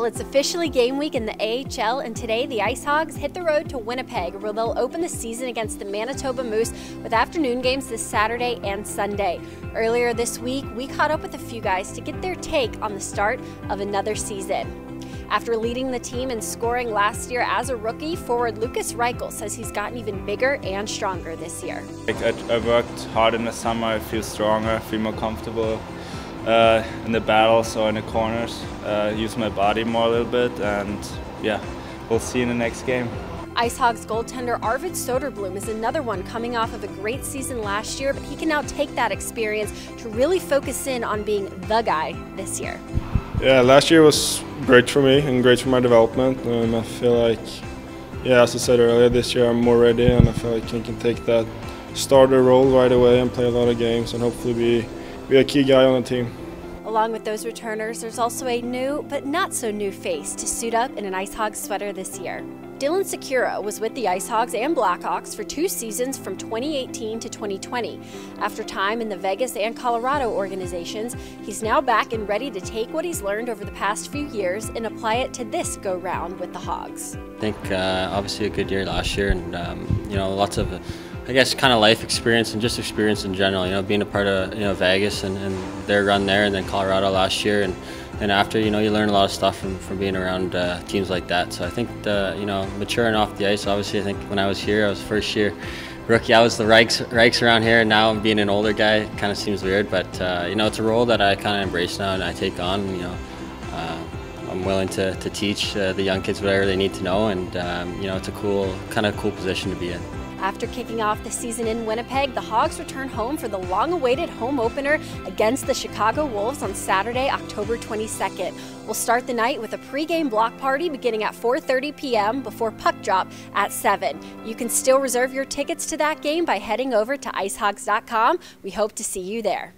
Well, it's officially game week in the AHL, and today the IceHogs hit the road to Winnipeg, where they'll open the season against the Manitoba Moose with afternoon games this Saturday and Sunday. Earlier this week, we caught up with a few guys to get their take on the start of another season. After leading the team in scoring last year as a rookie, forward Lucas Reichel says he's gotten even bigger and stronger this year. I, I worked hard in the summer, I feel stronger, I feel more comfortable uh, in the battles or in the corners, uh, use my body more a little bit, and yeah, we'll see in the next game. IceHogs goaltender Arvid Soderblom is another one coming off of a great season last year, but he can now take that experience to really focus in on being the guy this year. Yeah, last year was great for me and great for my development, and I feel like, yeah, as I said earlier, this year I'm more ready, and I feel like I can take that starter role right away and play a lot of games, and hopefully be be a key guy on the team. Along with those returners, there's also a new but not so new face to suit up in an IceHogs sweater this year. Dylan Sikura was with the IceHogs and Blackhawks for two seasons from 2018 to 2020. After time in the Vegas and Colorado organizations, he's now back and ready to take what he's learned over the past few years and apply it to this go round with the Hogs. I think uh, obviously a good year last year, and um, you know lots of. I guess kind of life experience and just experience in general. You know, being a part of you know Vegas and, and their run there, and then Colorado last year, and and after you know you learn a lot of stuff from, from being around uh, teams like that. So I think the, you know maturing off the ice. Obviously, I think when I was here, I was first year rookie. I was the Reichs, Reichs around here, and now being an older guy kind of seems weird. But uh, you know, it's a role that I kind of embrace now and I take on. You know, uh, I'm willing to, to teach uh, the young kids whatever they need to know, and um, you know, it's a cool kind of cool position to be in. After kicking off the season in Winnipeg, the Hogs return home for the long awaited home opener against the Chicago Wolves on Saturday, October 22nd. We'll start the night with a pregame block party beginning at 4:30 p.m. before puck drop at 7. You can still reserve your tickets to that game by heading over to icehogs.com. We hope to see you there.